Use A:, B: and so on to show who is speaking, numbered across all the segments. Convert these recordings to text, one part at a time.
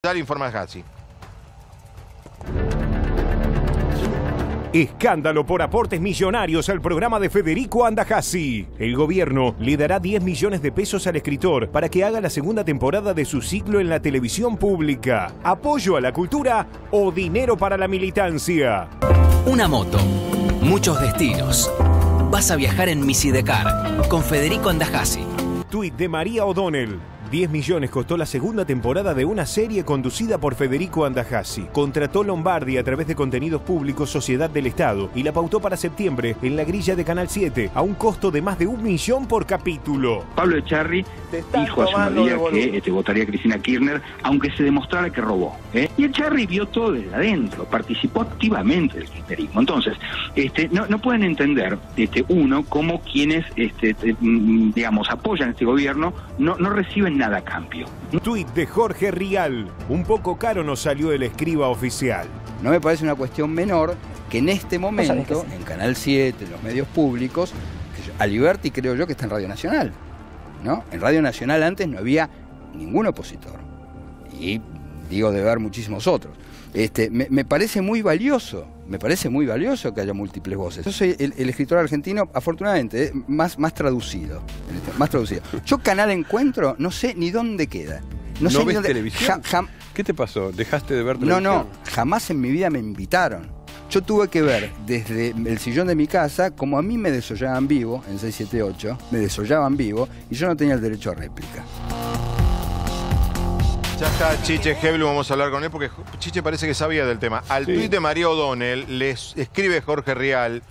A: Dale, informa Hassi.
B: Escándalo por aportes millonarios al programa de Federico Andajasi. El gobierno le dará 10 millones de pesos al escritor para que haga la segunda temporada de su ciclo en la televisión pública. ¿Apoyo a la cultura o dinero para la militancia?
C: Una moto, muchos destinos. Vas a viajar en Misidecar con Federico Andajasi.
B: Tweet de María O'Donnell. 10 millones costó la segunda temporada de una serie conducida por Federico Andajasi. Contrató Lombardi a través de contenidos públicos Sociedad del Estado y la pautó para septiembre en la grilla de Canal 7 a un costo de más de un millón por capítulo.
D: Pablo Echarri dijo hace unos días que este, votaría a Cristina Kirchner, aunque se demostrara que robó. ¿eh? Y Echarri vio todo desde adentro, participó activamente del kirchnerismo. Entonces, este, no, no pueden entender, este, uno, cómo quienes, este, mm, digamos, apoyan este gobierno no, no reciben nada a cambio.
B: Tweet de Jorge Rial. Un poco caro nos salió el escriba oficial.
E: No me parece una cuestión menor que en este momento, en Canal 7, en los medios públicos, a Liberty creo yo que está en Radio Nacional. ¿no? En Radio Nacional antes no había ningún opositor. Y digo de ver muchísimos otros. Este, me, me parece muy valioso, me parece muy valioso que haya múltiples voces. Yo soy el, el escritor argentino, afortunadamente, eh, más, más traducido. este, Más traducido. Yo Canal Encuentro no sé ni dónde queda.
F: ¿No
E: No, sé ni
F: ves
E: dónde-
F: televisión?
E: Ja- jam-
F: ¿Qué te pasó? ¿Dejaste de ver
E: no,
F: televisión?
E: no, jamás en mi vida me invitaron. Yo tuve que ver desde el sillón de mi casa como a mí me desollaban vivo en 678, me desollaban vivo y yo no tenía el derecho a réplica.
A: Ya está Chiche Heblu, vamos a hablar con él porque Chiche parece que sabía del tema. Al tuit de María O'Donnell les escribe Jorge Rial,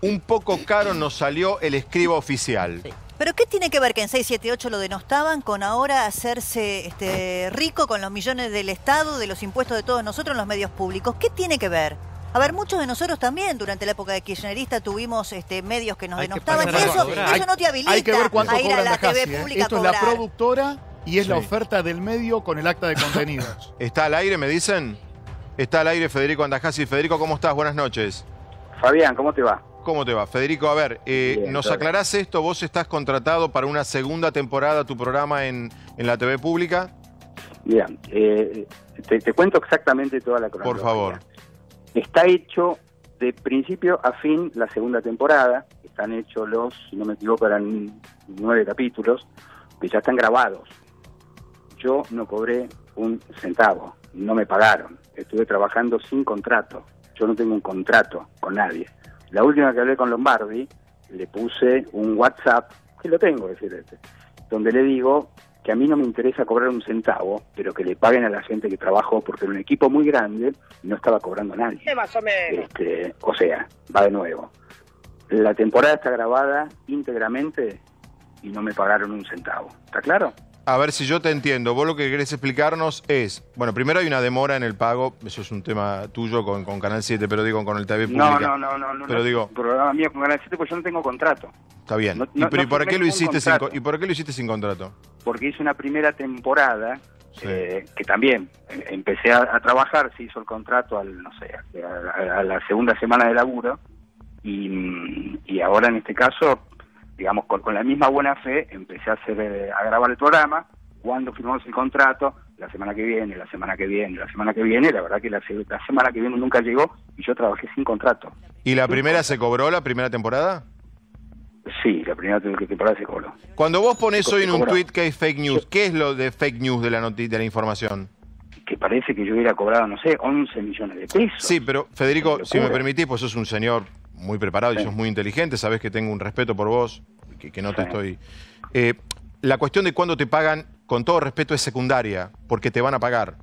A: un poco caro nos salió el escriba oficial.
G: ¿Pero qué tiene que ver que en 678 lo denostaban con ahora hacerse este, rico con los millones del Estado, de los impuestos de todos nosotros en los medios públicos? ¿Qué tiene que ver? A ver, muchos de nosotros también durante la época de kirchnerista tuvimos este, medios que nos
H: Hay que
G: denostaban. Eso,
H: a cobrar.
G: eso no te habilita
H: Hay que ver cuánto
G: a ir a la
H: la
G: TV
H: ¿eh?
G: pública
H: Esto
G: a
H: es la
G: cobrar.
H: productora y es la oferta del medio con el acta de contenidos.
A: ¿Está al aire, me dicen? Está al aire Federico Andajasi. Federico, ¿cómo estás? Buenas noches.
D: Fabián, ¿cómo te va?
A: ¿Cómo te va? Federico, a ver, eh,
D: Bien,
A: ¿nos aclarás esto? ¿Vos estás contratado para una segunda temporada tu programa en, en la TV pública?
D: Mira, eh, te, te cuento exactamente toda la cronología.
A: Por favor.
D: Está hecho de principio a fin la segunda temporada. Están hechos los, si no me equivoco, eran nueve capítulos, que ya están grabados. Yo no cobré un centavo, no me pagaron. Estuve trabajando sin contrato. Yo no tengo un contrato con nadie. La última que hablé con Lombardi, le puse un WhatsApp, que lo tengo, es decir, este, donde le digo que a mí no me interesa cobrar un centavo, pero que le paguen a la gente que trabajó, porque era un equipo muy grande y no estaba cobrando nadie. Este, o sea, va de nuevo. La temporada está grabada íntegramente y no me pagaron un centavo. ¿Está claro?
A: A ver si yo te entiendo. Vos lo que querés explicarnos es, bueno, primero hay una demora en el pago, eso es un tema tuyo con, con Canal 7, pero digo con el TV
D: No,
A: pública.
D: no, no, no, no.
A: Pero
D: no,
A: digo-
D: programa mío con Canal 7 pues yo no tengo contrato.
A: Está bien.
D: No-
A: ¿Y, pero, ¿y por qué lo hiciste sin,
D: contrato.
A: co- ¿Y por qué lo hiciste sin contrato?
D: Porque hice una primera temporada
A: Sí.
D: eh, que también eh, empecé a, a trabajar, se hizo el contrato al, no sé, a, a- a la segunda semana de laburo y, y ahora en este caso, digamos, con, con la misma buena fe, empecé a hacer, eh, a grabar el programa, cuando firmamos el contrato, la semana que viene, la semana que viene, la semana que viene, la verdad que la, se- la semana que viene nunca llegó y yo trabajé sin contrato.
A: ¿Y la primera se cobró, la primera temporada?
D: Sí, la primera temporada se cobró.
A: Cuando vos pones hoy en un tweet que hay fake news, ¿qué es lo de fake news de la noti- de la información?
D: Que parece que yo hubiera cobrado, no sé, 11 millones de pesos.
A: Sí, pero Federico, si me permitís, pues sos un señor muy preparado y sos muy inteligente, sabés que tengo un respeto por vos, que, que no te estoy... Eh, la cuestión de cuándo te pagan, con todo respeto, es secundaria, porque te van a pagar.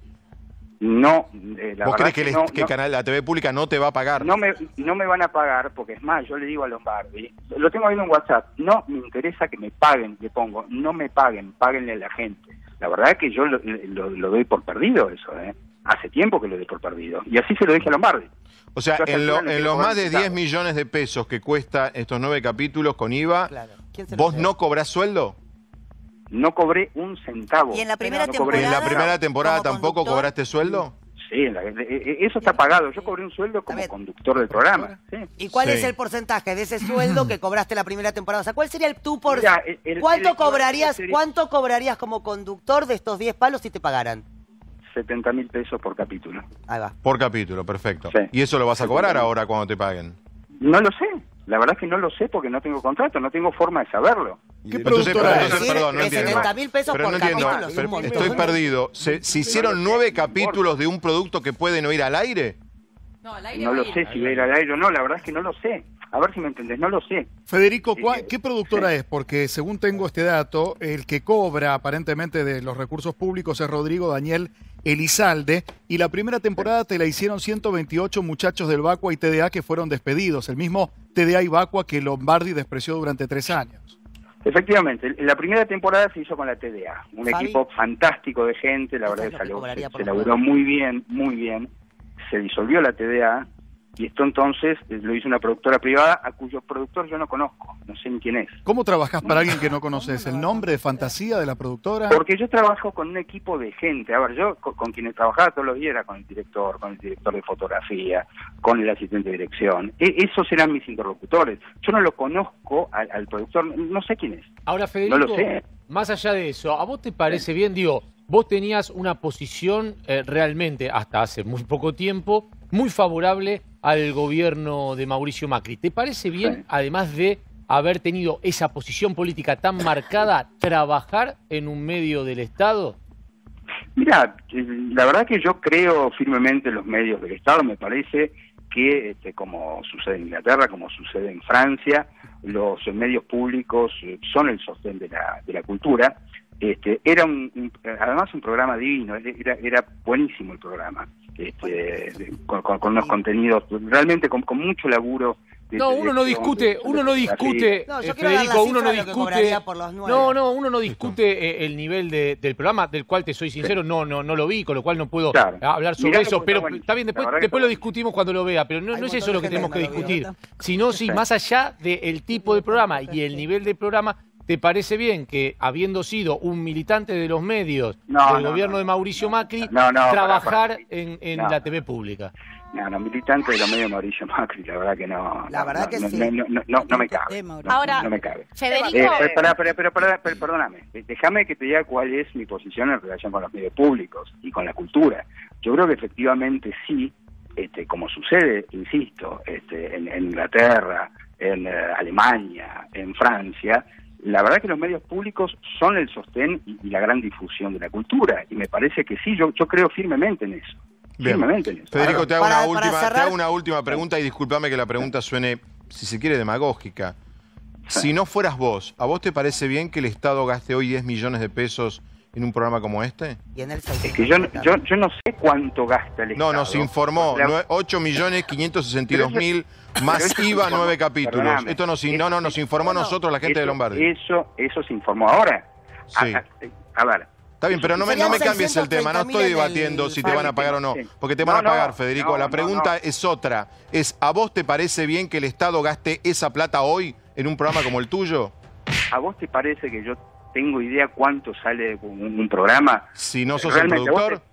D: No, eh, la
A: ¿Vos crees que, el-
D: no,
A: que
D: no.
A: canal, la TV pública no te va a pagar?
D: No me, no me van a pagar, porque es más, yo le digo a Lombardi, lo tengo viendo en WhatsApp, no me interesa que me paguen, le pongo, no me paguen, páguenle a la gente. La verdad es que yo lo, lo- lo doy por perdido eso, ¿eh? Hace tiempo que lo doy por perdido. Y así se lo dije a Lombardi.
A: O sea, en, lo- en los más de
D: un
A: 10
D: centavo.
A: millones de pesos que cuesta estos nueve capítulos con IVA, ¿vos no cobrás sueldo?
D: No cobré un centavo.
G: Y en la primera
D: No cobré
A: ¿En la
G: temporada,
A: primera temporada tampoco
G: conductor.
A: cobraste sueldo?
D: Sí, en la- eh, eh, eso está pagado. Yo cobré un sueldo como conductor del programa. sí.
I: ¿Y cuál
A: Sí.
I: es el porcentaje de ese sueldo que cobraste la primera temporada? O sea, ¿cuál sería el tú por
D: Mira, el- el-
I: ¿Cuánto
D: el-
I: cobrarías,
D: sería-
I: cuánto cobrarías como conductor de estos 10 palos si te pagaran?
D: 70 mil pesos por capítulo.
I: Ahí va.
A: Por capítulo, perfecto.
D: Sí.
A: ¿Y eso lo vas a cobrar ahora cuando te paguen?
D: No lo sé. La verdad es que no lo sé porque no tengo contrato, no tengo forma de saberlo.
H: ¿Qué
A: Entonces,
H: productora es?
A: perdón, no
I: de
A: entiendo.
I: 70 mil pesos
A: Pero
I: por
A: no
I: capítulo.
A: pero
I: montón.
A: estoy perdido. ¿Se, se hicieron nueve capítulos de un producto que puede no ir al aire?
D: No lo sé si va a ir al aire o no, la verdad es que no lo sé. A ver si me entendés, no lo sé.
H: Federico,
D: Sí,
H: ¿cuá-
D: sí.
H: ¿qué productora es? Porque según tengo este dato, el que cobra aparentemente de los recursos públicos es Rodrigo Daniel Elizalde y la primera temporada te la hicieron 128 muchachos del Vacua y TDA que fueron despedidos, el mismo TDA y Vacua que Lombardi despreció durante tres años.
D: Efectivamente, la primera temporada se hizo con la TDA, un
I: Fabi.
D: equipo fantástico de gente, la verdad
I: es
D: que salió, se, se laburó muy bien, muy bien. Se disolvió la TDA y esto entonces eh, lo hizo una productora privada a cuyo productor yo no conozco, no sé ni quién es.
H: ¿Cómo trabajás para alguien que no conoces? ¿El nombre de fantasía de la productora?
D: Porque yo trabajo con un equipo de gente. A ver, yo con, con quienes trabajaba todos los días era con el director, con el director de fotografía, con el asistente de dirección. E- esos eran mis interlocutores. Yo no lo conozco al, al productor, no sé quién es.
F: Ahora, Federico,
D: No lo sé.
F: más allá de eso, ¿a vos te parece bien? Digo, vos tenías una posición eh, realmente, hasta hace muy poco tiempo, muy favorable al gobierno de Mauricio Macri. ¿Te parece bien, además de haber tenido esa posición política tan marcada, trabajar en un medio del Estado?
D: Mira, la verdad que yo creo firmemente en los medios del Estado. Me parece que, este, como sucede en Inglaterra, como sucede en Francia, los medios públicos eh, son el sostén de la, de la cultura. Este, era un, un- además un programa divino, era, era buenísimo el programa, este, de- con, con- con unos contenidos realmente con, con mucho laburo. de
F: No, uno no discute,
D: de-
F: uno no
D: de
F: discute,
I: No,
F: eh, Federico, uno no
I: de
F: discute.
I: cobraría por los nueve.
F: No, no, uno no discute eh, el nivel de- del programa, del cual te soy sincero, no, no, no lo vi, con lo cual no puedo
D: Claro.
F: hablar sobre eso. Pero
D: está
F: bien, después, después lo discutimos cuando lo vea, pero no, es eso lo que
I: de
F: tenemos que discutir, sino si
D: Sí.
F: más allá del tipo de programa y el nivel del programa, ¿te parece bien que habiendo sido un militante de los medios
D: No,
F: del
D: no,
F: gobierno
D: no,
F: de Mauricio
D: no,
F: Macri,
D: no, no,
F: trabajar
D: para, para.
F: en, en
D: No.
F: la TV pública?
D: No, no, militante de los medios Mauricio Macri, la verdad que no.
I: La verdad
D: no,
I: que
D: no,
I: sí.
D: No, no, no, no me cabe. No,
J: Ahora,
D: no me cabe.
J: Federico,
D: Eh, pero, pero, pero, pero, pero, pero, perdóname, déjame que te diga cuál es mi posición en relación con los medios públicos y con la cultura. Yo creo que efectivamente sí, este, como sucede, insisto, este, en, en Inglaterra, en eh, Alemania, en Francia, la verdad que los medios públicos son el sostén y, y la gran difusión de la cultura. Y me parece que sí, yo, yo creo firmemente en eso.
A: Bien.
D: Firmemente en eso.
A: Federico, te hago,
I: Para-
A: una
I: para
A: última, te hago una última pregunta y discúlpame que la pregunta suene, si se quiere, demagógica. Si no fueras vos, ¿a vos te parece bien que el Estado gaste hoy 10 millones de pesos en un programa como este?
I: Y en el
D: Es que yo, yo, yo no sé cuánto gasta el
A: No,
D: Estado.
A: nos informó,
D: La-
A: 8 millones 562 mil más
D: eso
A: IVA, nueve capítulos.
D: Perdóname.
A: Esto nos, no, no, nos informó a nosotros la gente
D: eso,
A: de Lombardi.
D: Eso, eso se informó ahora. A-
A: Sí.
D: A, a ver.
A: Está bien, pero no me, no me cambies el tema, no estoy debatiendo si te van a pagar o no, porque te van a
D: No, no,
A: pagar, Federico.
D: no,
A: La
D: no,
A: pregunta
D: no.
A: es otra, es ¿a vos te parece bien que el Estado gaste esa plata hoy en un programa como el tuyo?
D: ¿A vos te parece que yo tengo idea cuánto sale un, un programa?
A: Si no sos el
D: Realmente, ¿a vos
A: productor,
D: te-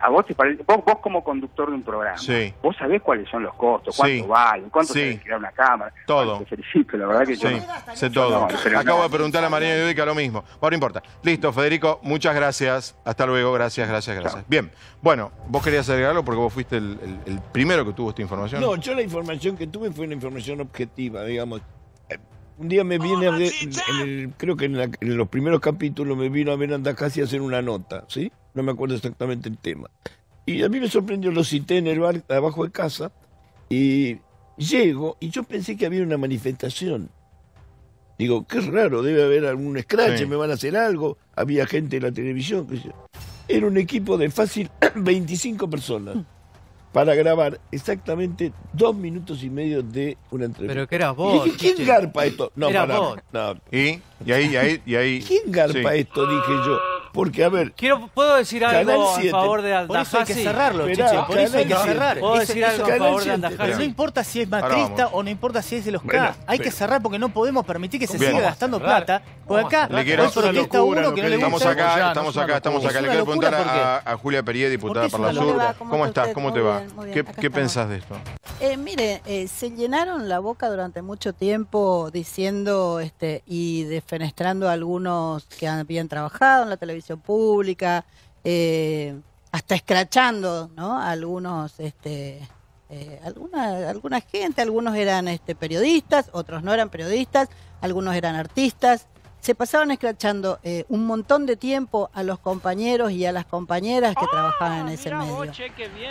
D: A, vos te parece, vos, vos como conductor de un programa,
A: Sí.
D: vos sabés cuáles son los costos, cuánto
A: Sí.
D: vale, cuánto
A: Sí.
D: alquilar una cámara.
A: Todo.
D: Te felicito, la verdad que yo no-
A: sé todo.
D: No,
A: Acabo
D: no.
A: de preguntarle a María Yudica lo mismo. Bueno, no importa. Listo, Federico, muchas gracias. Hasta luego, gracias, gracias, gracias. Bien, bueno, vos querías agregarlo porque vos fuiste el, el- el primero que tuvo esta información.
K: No, yo la información que tuve fue una información objetiva, digamos. Un día me viene a ver, en el- creo que en, la- en los primeros capítulos me vino a ver Andacasi a hacer una nota, ¿sí? No me acuerdo exactamente el tema. Y a mí me sorprendió, lo cité en el bar abajo de casa y llego y yo pensé que había una manifestación. Digo, qué raro, debe haber algún scratch,
A: Sí.
K: me van a hacer algo. Había gente en la televisión. Era un equipo de fácil 25 personas para grabar exactamente dos minutos y medio de una entrevista.
L: Pero que eras
K: Y
L: vos.
K: dije, ¿quién garpa esto? No,
L: vos.
K: no.
A: ¿Y? Y ahí, y ahí, y ahí.
K: ¿Quién garpa
A: Sí.
K: esto? Dije yo. Porque, a ver,
L: Quiero, ¿Puedo decir algo a
K: 7.
L: favor de
M: Por eso hay que
L: Aldajasi?
M: cerrarlo,
K: Esperá,
M: Chiche, por eso hay que cerrar.
L: ¿Puedo decir algo a favor de
K: 7.
L: Aldajasi?
M: No importa si es macrista o no importa si es de los K. Hay que cerrar porque no podemos permitir que se
A: Bien.
M: siga gastando plata. Porque acá hoy protesta
H: locura
M: uno que no le
H: dice.
A: Estamos
M: gusta.
A: acá, estamos acá, estamos acá. Le quiero preguntar a, Julia Perier, diputada por la Sur.
N: ¿Cómo
A: ¿Cómo
N: está
A: estás? ¿Cómo te va? ¿Qué, pensás de esto?
N: Eh, mire, eh, se llenaron la boca durante mucho tiempo diciendo este y defenestrando a algunos que habían trabajado en la televisión pública, eh, hasta escrachando, ¿no? Algunos, este, eh, alguna, alguna gente, algunos eran este, periodistas, otros no eran periodistas, algunos eran artistas. Se pasaban escrachando eh, un montón de tiempo a los compañeros y a las compañeras que trabajaban en ese medio.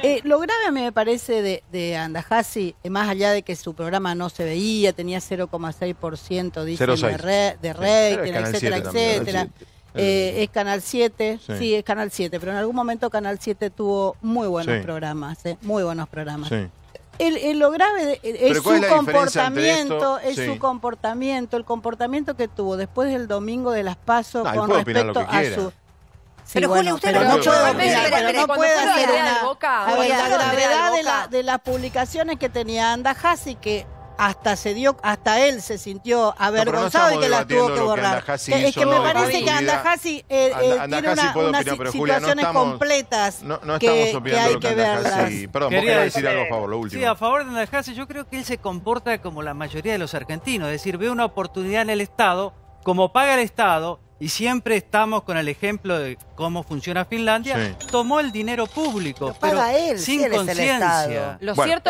N: Eh, lo grave a mí me parece de, de Andajasi, más allá de que su programa no se veía, tenía 0,6% dicen, de,
A: 0,6.
N: re- de rating, etcétera,
A: 7 también,
N: etcétera.
A: Canal 7.
N: Eh, es Canal 7,
A: Sí.
N: sí. es Canal 7, pero en algún momento Canal 7 tuvo muy buenos
A: Sí.
N: programas, eh, muy buenos programas.
A: Sí.
N: El, el- lo grave de- es su
A: ¿cuál es la diferencia entre
N: comportamiento, es
A: Sí.
N: su comportamiento, el comportamiento que tuvo después del domingo de las pasos
A: No, él
N: con respecto a su Sí,
G: Pero,
N: bueno,
G: Julio, usted
N: pero
G: no
N: no
G: escuchó,
N: puede opinar,
G: espere,
N: pero no
G: espere,
N: puede
G: cuando
N: hacer
G: fue Andrea
N: una
G: del Boca,
N: a ver,
G: Julio,
N: la gravedad de, la- de las publicaciones que tenía Andajasi que hasta se dio, hasta él se sintió avergonzado
A: estamos
N: y que las tuvo que borrar. Que- es que me parece que. Andajasi eh, eh, tiene una- unas
A: pero Julia, no
N: situaciones
A: estamos-
N: completas
A: No, no
N: que, hay
A: que
N: que verlas.
A: Perdón, vos
J: Quería
A: querés decir
J: decir-
A: algo a favor, lo último.
J: Sí, a favor de Andajasi, yo creo que él se comporta como la mayoría de los argentinos, es decir, ve una oportunidad en el Estado, como paga el Estado, y siempre estamos con el ejemplo de cómo funciona Finlandia,
I: Sí.
J: tomó el dinero público,
I: paga
J: pero
I: él,
J: sin conciencia.
I: Lo
A: Bueno.
I: cierto